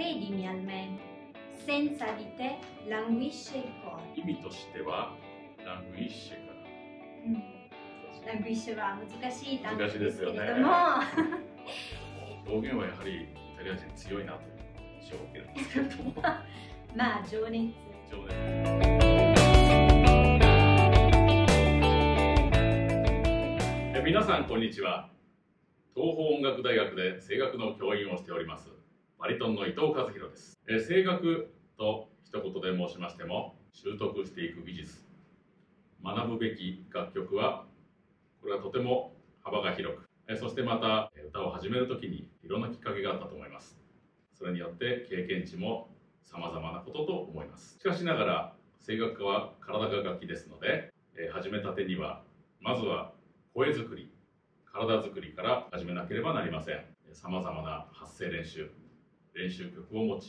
credimi almeno. Senza di te languisce il cuore. 意味としてはラングイッシェからうん、ラングイッシュは難しい単語ですけれども、表現はやはりイタリア人強いなという印象を受けるんですけれどもまあ情熱。皆さんこんにちは東邦音楽大学で声楽の教員をしておりますバリトンの伊藤和弘です。え声楽と一言で申しましても習得していく技術学ぶべき楽曲はこれはとても幅が広くえそしてまたえ歌を始める時にいろんなきっかけがあったと思います。それによって経験値も様々なことと思います。しかしながら声楽家は体が楽器ですので、えー始めたてにはまずは声作り体作りから始めなければなりません。さまざまな発声練習練習曲を用い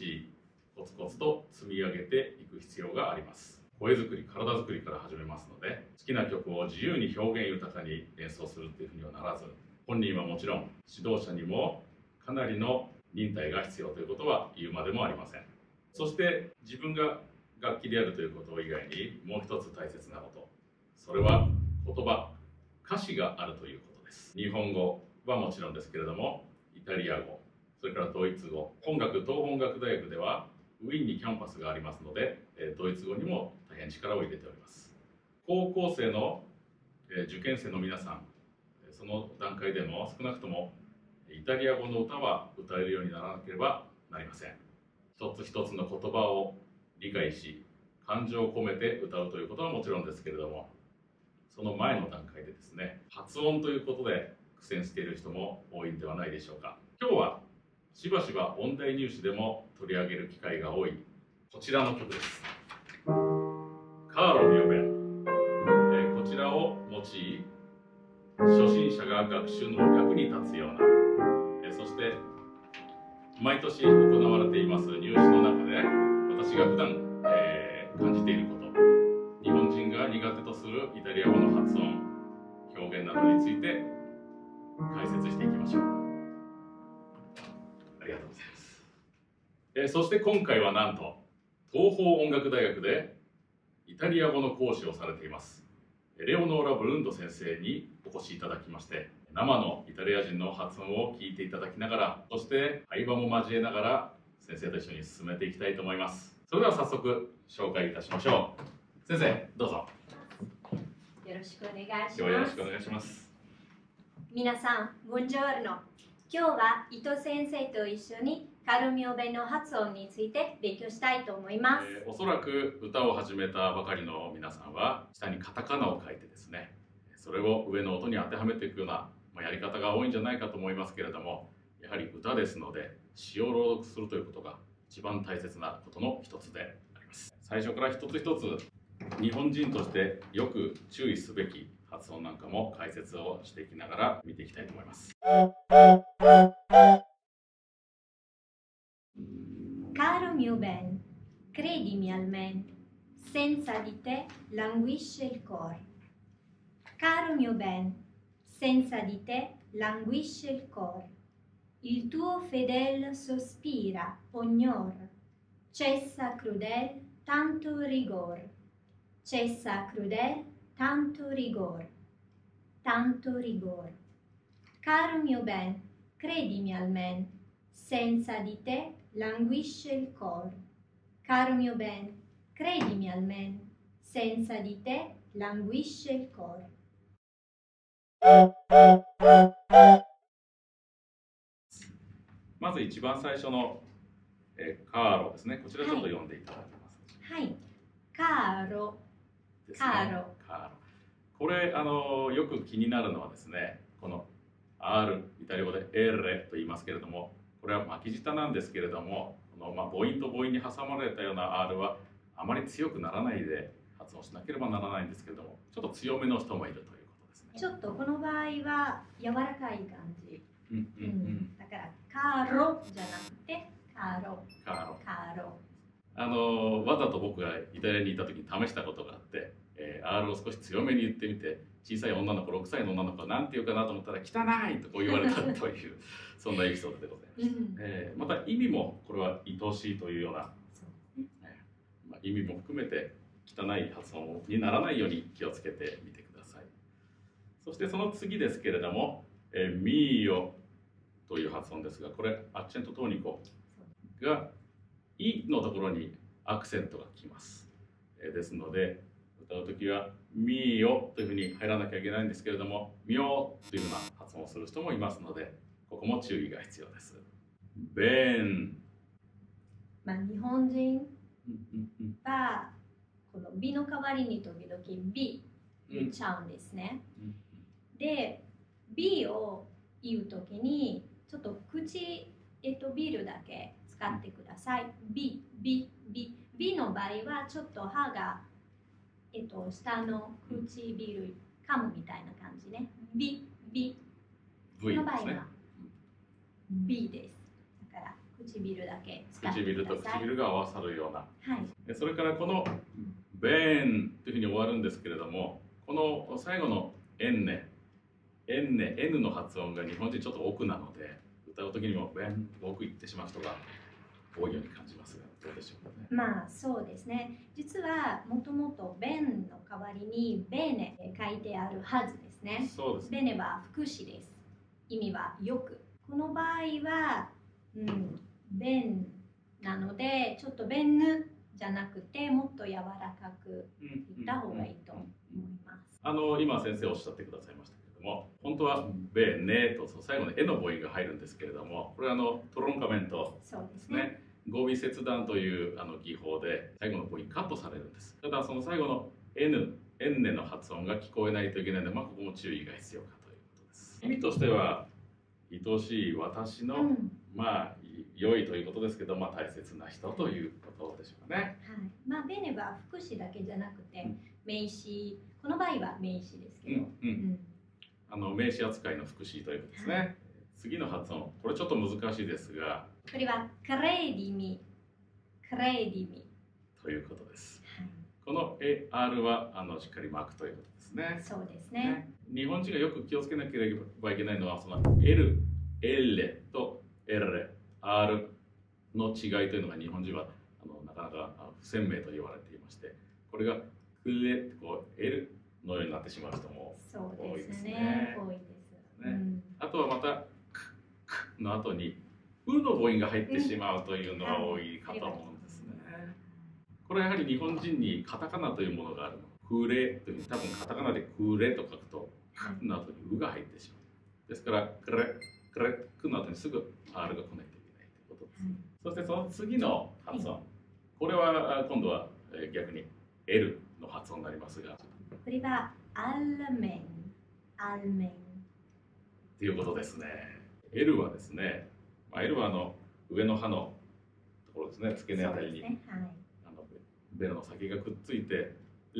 コツコツと積み上げていく必要があります。声作り体作りから始めますので好きな曲を自由に表現豊かに演奏するというふうにはならず本人はもちろん指導者にもかなりの忍耐が必要ということは言うまでもありません。そして自分が楽器であるということ以外にもう一つ大切なことそれは言葉歌詞があるということです。日本語はもちろんですけれどもイタリア語それからドイツ語。本学東本学大学ではウィーンにキャンパスがありますのでドイツ語にも大変力を入れております。高校生の受験生の皆さんその段階でも少なくともイタリア語の歌は歌えるようにならなければなりません。一つ一つの言葉を理解し感情を込めて歌うということはもちろんですけれどもその前の段階でですね発音ということで苦戦している人も多いんではないでしょうか。今日はしばしば音大入試でも取り上げる機会が多い。こちらの曲です。カーロ・ミオベ、えこちらを用い初心者が学習の役に立つような、えそして毎年行われています入試の中で私が普段、えー感じていること。日本人が苦手とするイタリア語の発音表現などについて解説していきましょう。りがとうございます、えーそして今回はなんと東邦音楽大学でイタリア語の講師をされています。レオノーラ・ブルンド先生にお越しいただきまして生のイタリア人の発音を聞いていただきながらそして相場も交えながら先生と一緒に進めていきたいと思います。それでは早速紹介いたしましょう。先生どうぞ。よろしくお願い今します。日はよろしくお。願いします。皆さん、ボンジョールノ。今日は伊藤先生と一緒にカルミオ弁の発音について勉強したいと思います。えーおそらく歌を始めたばかりの皆さんは下にカタカナを書いてですねそれを上の音に当てはめていくような、ま、やり方が多いんじゃないかと思いますけれどもやはり歌ですので詩を朗読するということが一番大切なことの一つであります最初から一つ一つ日本人としてよく注意すべき発音なんかも解説をしていきながら見ていきたいと思います。 Caro mio ben, credimi almeno, senza di te languisce il cuore. Caro mio ben, senza di te languisce il cuore. Il tuo fedel sospira, ognor, cessa crudel tanto rigor, cessa crudel tanto rigor, tanto rigor. Caro mio ben, credimi almen, senza di te languisce il cor. Caro mio ben, credimi almen, senza di te languisce il cor. まず一番最初の、えーカーロですね。こちらちょっと読んでいただけます。はい。caro ですねカーロカーロ これあのよく気になるのはですねこの R イタリア語で R と言いますけれどもこれは巻き舌なんですけれどもこの、まあ、母音と母音に挟まれたような R はあまり強くならないで発音しなければならないんですけれどもちょっと強めの人もいるということですね。ちょっとこの場合は柔らかい感じ。うんうんううんん、だから、カロじゃなくて、カロ、カーロカロ。あのわざと僕がイタリアにいた時に試したことがあってえー R を少し強めに言ってみて小さい女の子6歳の女の子は何て言うかなと思ったら「汚い!」とこう 言われたというそんなエピソードでございました。うんえーまた意味もこれは愛しいというような、まあ、意味も含めて汚い発音にならないように気をつけてみてくださいそしてその次ですけれども「えー、ミーヨ」という発音ですがこれアッチェントトーニコが「い」のところにアクセントがきます、えーですので歌う時は「ミーヨ」というふうに入らなきゃいけないんですけれども「ミョ」というような発音をする人もいますのでここも注意が必要です。ベン。まあ、日本人はこの B の代わりに時々 B 言っちゃうんですね。うんで B を言うときにちょっと口、えっと、ビルだけ使ってください。B、B、B。B の場合はちょっと歯が、えっと、下の唇噛むみたいな感じね。B、B。V の場合は。B です。だから唇だけ唇と。唇が合わさるような。はい。でそれからこの「ベン」というふうに終わるんですけれどもこの最後の「エンネ」「エンネ」「N」の発音が日本人ちょっと奥なので歌う時にも「ベン」奥行ってしまう人が多いように感じますがどうでしょうかね。まあそうですね。実はもともとベンの代わりにベーネ書いてあるはずですね。そうですね。ベネは福祉です。意味はよく。この場合は、うん、ベンなので、ちょっとベンヌじゃなくて、もっと柔らかくうん言った方がいいと思います。あの今先生おっしゃってくださいましたけれども本当は「ベンネ」と最後の「え」の母音が入るんですけれどもこれはあのトロンカメントそうですね語尾切断というあの技法で最後の母音カットされるんです。ただその最後の N「エンネ」の発音が聞こえないといけないので、まあ、ここも注意が必要かということです。意味としては愛しい私の、うん。まあ良いということですけど、まあ、大切な人ということでしょうかね。はい、まあベネは福祉だけじゃなくてうん。名詞この場合は名詞ですけど、うんうん。あの名詞扱いの副詞ということですね。次の発音。これちょっと難しいですがこれはクレディミクレディミ、ということです。はこの AR はあのしっかり巻くということですね。い、そうですね。日本人がよく気をつけなければいけないのはその L、L と L、R の違いというのが日本人はあのなかなかあ不鮮明と言われていましてこれがクレってこう L のようになってしまう人も多いですねね。多いです。ね。うん。あとはまたククの後にうの母音が入ってしまうというのが多いかと思うんですね。これはやはり日本人にカタカナというものがあるの。クレという多分カタカナでクレと書くとはいクの後にうが入ってしまう。ですからクレクレクの後にすぐ R が来ないといけないということです。そしてその次の発音。これはあ今度はえー逆に L の発音になりますがこれはアルメンアルメンということですね。L はですね、まあ、L はあの上の歯のところですね、付け根あたりに、ねはいあのベロの先がくっついて、う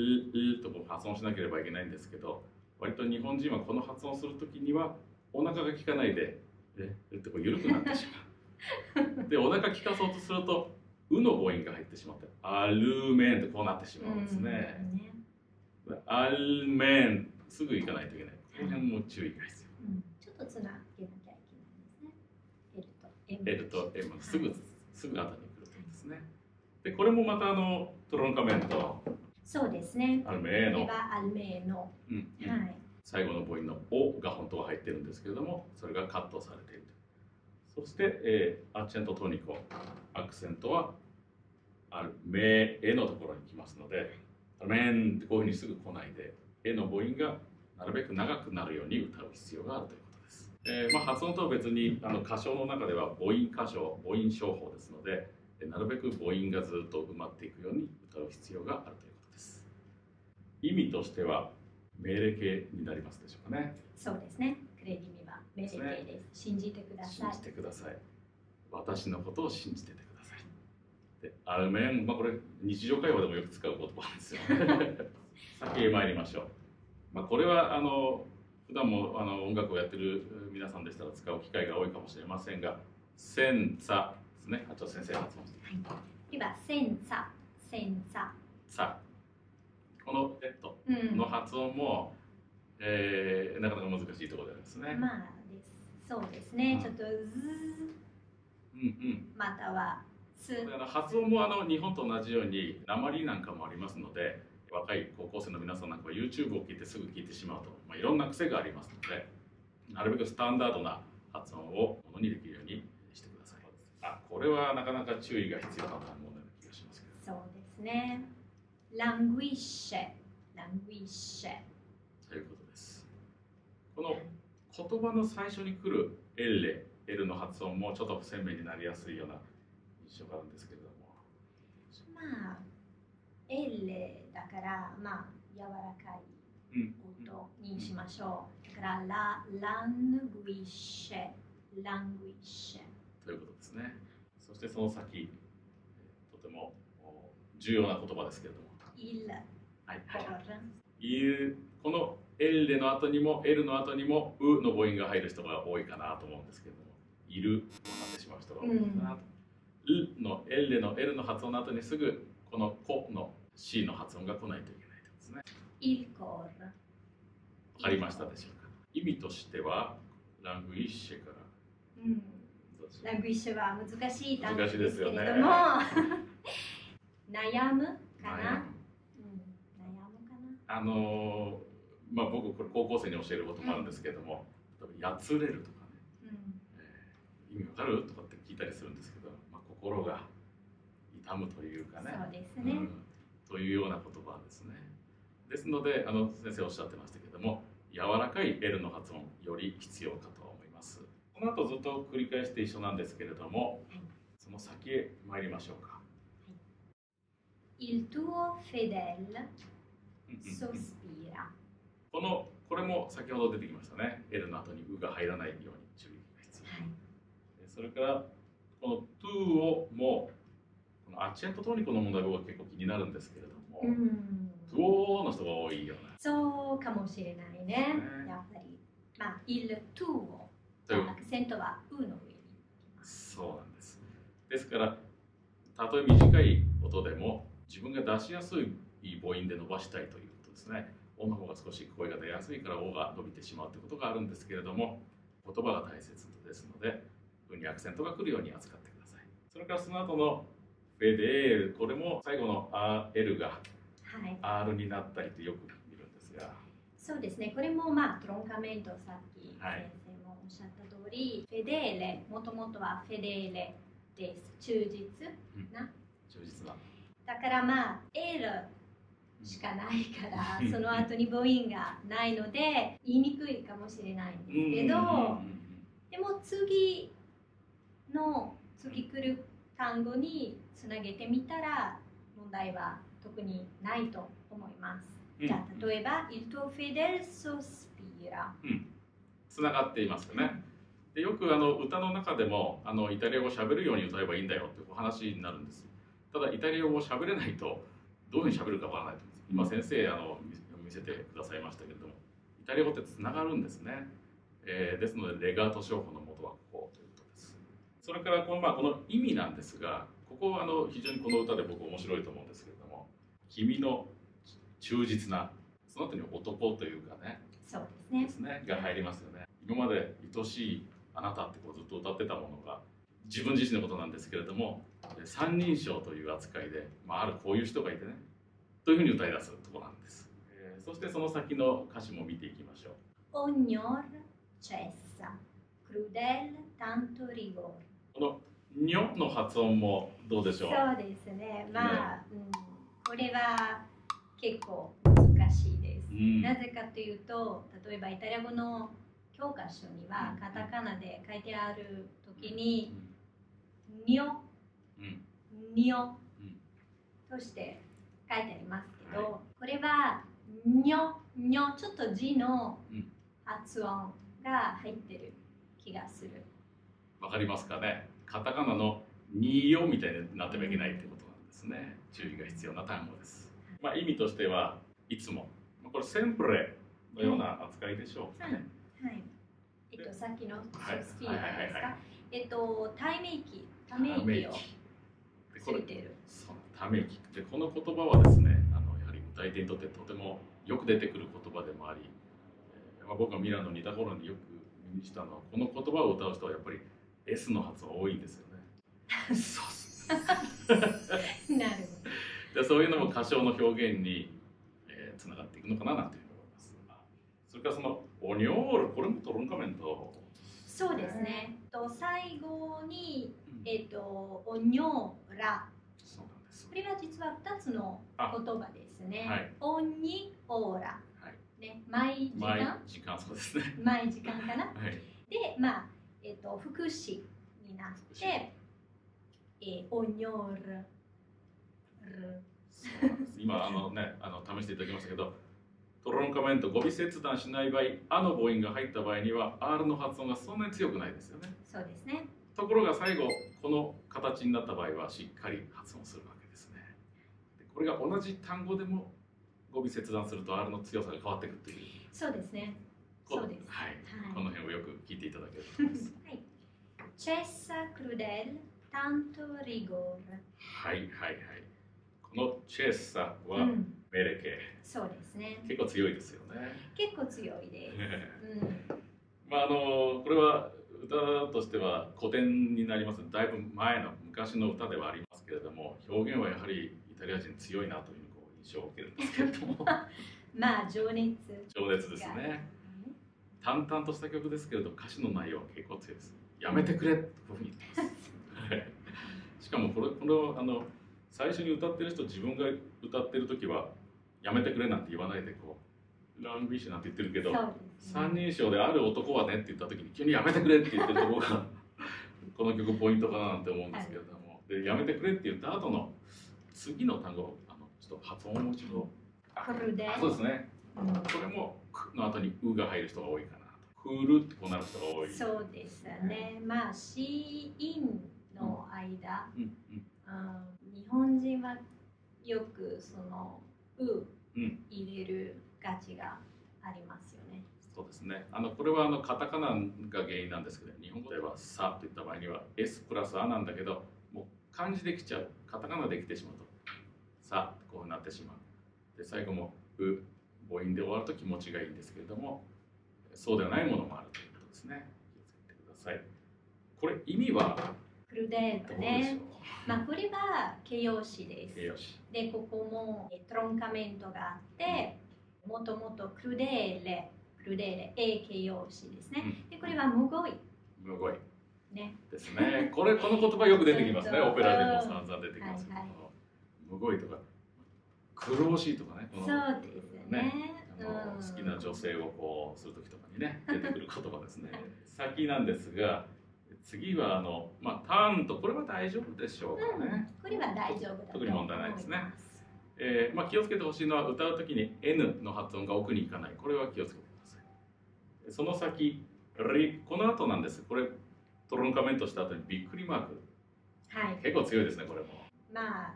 うとこう発音しなければいけないんですけど、割と日本人はこの発音するときには、お腹が効かないで、ええってこう緩くなってしまう。で、お腹効かそうとすると、うの母音が入ってしまって、アルメンとこうなってしまうんですね。うんねアルメン、すぐ行かないといけない。この辺も注意が必要。うんちょっとつなげなきゃいけないですね L と L と M すぐ、はいすぐ後に来るとですね。で、これもまたあのトロンカメント、そうですね。アルメーの、はアルメのうんうん。はい。最後の母音の「お」が本当は入ってるんですけれども、それがカットされていると。そして、えーアッチェントトニコ、アクセントはアルメーのところに来ますので、アルメンってこういうふうにすぐ来ないで、えの母音がなるべく長くなるように歌う必要があるという。ことです。えーまあ、発音とは別にあの歌唱の中では母音歌唱、母音唱法ですので、えーなるべく母音がずっと埋まっていくように歌う必要があるということです。意味としては命令形になりますでしょうかね。そうですねクレディミは命令形です信じてください信じてください。私のことを信じててください。で、アルメン、まあ、これ日常会話でもよく使う言葉ですよ。先へ参りましょう。まあ、これはあの普段もあの音楽をやってる皆さんでしたら使う機会が多いかもしれませんが、センツァですね。あと先生発音して。はい。ではセンサセンサさここの「えっとうん」の発音も、えーなかなか難しいところでありますね。まあです。そうですね、うん。ちょっとずうんうん。またはす。発音もあの日本と同じように鉛なんかもありますので若い高校生の皆さんなんかは YouTube を聞いてすぐ聞いてしまうと、まあ、いろんな癖がありますのでなるべくスタンダードな発音をものにできるようにしてください。あこれはなかなか注意が必要な単語な気がしますけどそうですね。Languisce languisce ということです。この言葉の最初に来る L, L の発音もちょっと不鮮明になりやすいような印象があるんですけれども。まあ L だからまあ柔らかいうん音にしましょう、だからラ languisce languisce ということですね。そしてその先、とてもお重要な言葉ですけれども、il はい、いうこの L の後にも L の後にもうの母音が入る人が多いかなと思うんですけれども、いるとなってしまう人が多いかなと。うの L の L の発音の後にすぐこのこの C の発音が来ないといけないですね。il cor わかりましたでしょうか？意味としてはラングイッシェから。うん。ラングイッシュは難しい単語ですすよねれども。悩むか悩な、む。うん、悩むかあのーまあ僕これ高校生に教えることもあるんですけれども、例えばやつれるとかね、な、うん。えー意味わかる？とかって聞いたりするんですけど、まあ、心が痛むというかね。そうですね、うんというような言葉ですね。ですのであの先生おっしゃってましたけども柔らかい L の発音より必要かと思います。この後ずっと繰り返して一緒なんですけれどもはい。その先へ参りましょうか。Il tuo fedel sospira このこれも先ほど出てきましたね。L の後に「う」が入らないように注意が必要。はい。でそれからこの「to」をもアチェントトニコの問題僕は結構気になるんですけれども「うん、to」の人が多いようなそうかもしれないね。ね。やっぱり。まあ il tuo というアクセントは「う」の上にそうなんです。ですからたとえ短い音でも自分が出しやすい母音で伸ばしたいということですね「お」の方が少し声が出やすいから「お」が伸びてしまうということがあるんですけれども言葉が大切ですので「う」にアクセントが来るように扱ってください。それからその後の「フェデール」これも最後の「L」がはい。R になったりってよく見るんですが。そうですね。これもまあトロンカメントさっきはい。先生もおっしゃった通り、フェデーレもともとはフェデーレです。忠実な。忠実な。だからまあ L しかないからうん。その後に母音がないので言いにくいかもしれないんですけど、うんうんうん。でも次の次来る単語につなげてみたら問題は特にないと思います。うんじゃあ例えば、il tuo fedel sospira。つながっていますよね。でよくあの歌の中でもあのイタリア語を喋るように歌えばいいんだよってお話になるんです。ただイタリア語を喋れないとどういうふうに喋るかわからないと。今先生あの見見せてくださいましたけれどもイタリア語ってつながるんですね。えーですのでレガート商法の元はこう。それからこの,、まあ、この意味なんですがここはあの非常にこの歌で僕面白いと思うんですけれども「君の忠実な」その後に「男」というかねそうですねで。すねが入りますよね今まで愛しいあなたってこうずっと歌ってたものが自分自身のことなんですけれどもえ三人称という扱いで、まあ、あるこういう人がいてねというふうに歌い出すところなんです、えーそしてその先の歌詞も見ていきましょう Ognor cessa, crudel tanto rigor。この「にょ」の発音もどうでしょう？そうですね。まあ、うん、これは結構難しいです。うん。なぜかというと、例えばイタリア語の教科書にはカタカナで書いてある時に、にょ、うん。にょうん。として書いてありますけど、はい。これはにょ、にょ、ちょっと字のうん。発音が入ってる気がする。わかりますかね？カタカナの「によ」みたいになってはいけないってことなんですね。注意が必要な単語です、まあ、意味としてはいつも。まあこれセンプレのような扱いでしょうかね、はい。えっと、さっきのスピーですはいはいはいか。えっと、ため息、ため息をついてる。そうため息。でこの言葉はですねあのやはり歌い手にとってとてもよく出てくる言葉でもあり、えーまあ、僕がミラノにいた頃によく耳にしたのはこの言葉を歌う人はやっぱり S の発音多いんですよね。そう なるでそういうのも歌唱の表現に、えー、つながっていくのかななんていうふうに思います。それからそのオニョールこれもトロンカメント。そうですね。と最後にえっ、とおにょらそうなんです。これは実は二つの言葉ですね。はいおにおらはい。ね毎時毎間時間そうですね。毎時間かな。はい。でまあえっ、と副詞になって、えー、おにょるる今あのね あの試していただきましたけどトロンカメント語尾切断しない場合「あ」の母音が入った場合には R の発音がそんなに強くないですよね。そうですね。ところが最後この形になった場合はしっかり発音するわけですね。でこれが同じ単語でも語尾切断すると R の強さが変わってくるという。そうですね。こそうですはい、はいこの辺をよく聞いていただけると思います はい。Cessa crudel tanto rigor。はいはいはいこのチェッサうはん、メレケ、そうですね。結構強いですよね結構強いです。うん。まああのこれは歌としては古典になりますだいぶ前の昔の歌ではありますけれども表現はやはりイタリア人強いなという印象を受けるんですけれども まあ情熱。情熱ですね淡々とした曲ですけれど歌詞の内容は結構強いです。やめてくれというふうに言ってます。はい。しかもこれこのあの最初に歌ってる人自分が歌ってる時はやめてくれなんて言わないでこうランビッシュなんて言ってるけどそうです、三人称である男はねって言った時に急にやめてくれって言ってるところがこの曲ポイントかななんて思うんですけれども、でやめてくれって言った後の次の単語あのちょっと発音をもう一度そうですねうんこれも「く」の後に「う」が入る人が多いかなと「くる」ってこうなる人が多い。そうですね。まあ、子音の間、うんうん。うん、日本人はよくその「ううん」入れるガチがありますよね。そうですね。あのこれはあのカタカナが原因なんですけど日本語では「さ」といった場合には S プラス「あ」なんだけどもう漢字できちゃう。カタカナできてしまうと「さ」こういうなってしまう。で最後も「う」母音で終わると気持ちがいいんですけれどもそうではないものもあるということですね。気をつけてください。これ意味は？クルデーどうでしょルね。まあ、これは形容詞です。で、ここもえトロンカメントがあって、もともとクルデーレ、クルデーレ、A 形容詞ですね。で、これはむごい。むごいね。ですね。これこの言葉よく出てきますね。うんオペラでも散々出てきますけど、はいはい。むごいとか苦労しいとかね。そうですね。あのうん好きな女性をこうする時とかにね 出てくる言葉ですね。先なんですが、次はあのまあターンとこれは大丈夫でしょうかね。これは大丈夫だと特に問題ないですね思ますえーまあ気をつけてほしいのは歌う時に N の発音が奥に行かない。これは気をつけてください。その先リこの後なんです。これトロンカメントした後にびっくりマーク。はい。結構強いですねこれも。まあ、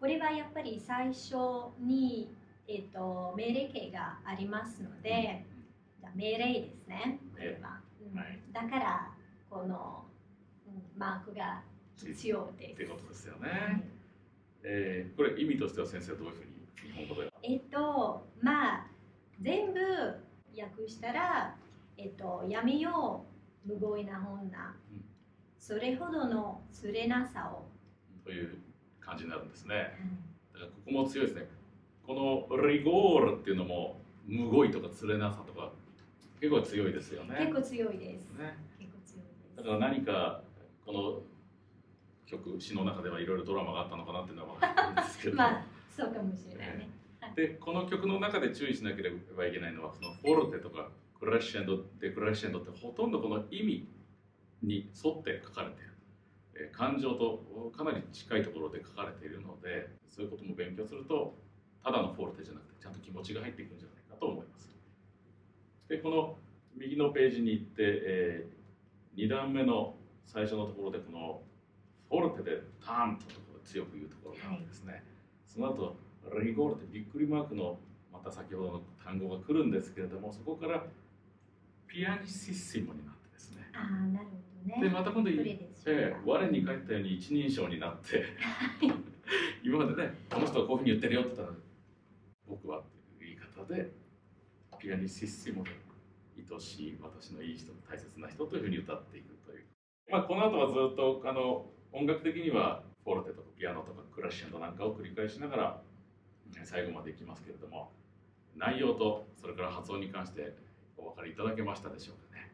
これはやっぱり最初に、えっと命令形がありますので、じゃあ命令ですね。これは。うんはいだから、この、うんマークが必要です。ってことですよはいね。えーこれ意味としては先生どういうふうに日本語では？えっと、まあ、全部訳したら、えっと、やめよう、無謀な女。うんそれほどの釣れなさを。という感じになるんですね。だからここも強いですね。このリゴールっていうのもむごいとか釣れなさとか結構強いですよね。結構強いです。ね結構強いです。だから何かこの曲詩の中ではいろいろドラマがあったのかなっていうのは分かるんですけど、まあ、そうかもしれないね。でこの曲の中で注意しなければいけないのはそのフォルテとかクレッシェンドデクレッシェンドってほとんどこの意味に沿って書かれている、えー感情とかなり近いところで書かれているのでそういうことも勉強するとただのフォルテじゃなくてちゃんと気持ちが入っていくんじゃないかと思います。でこの右のページに行って、え2段目の最初のところでこのフォルテでターンと強く言うところがあるんですね、その後リゴールってびっくりマークのまた先ほどの単語が来るんですけれどもそこからピアニッシッシモになってですね。ああ、なるほどね。でまた今度ええ我に返ったように一人称になって。今までねこの人はこういうふうに言ってるよって言ったら僕はという言い方でピアニッシッシモで愛しい私のいい人大切な人というふうに歌っていくという、まあ、この後はずっとあの音楽的にはフォルテとかピアノとかクラッシェントなんかを繰り返しながら最後までいきますけれども内容とそれから発音に関してお分かりいただけましたでしょうかね。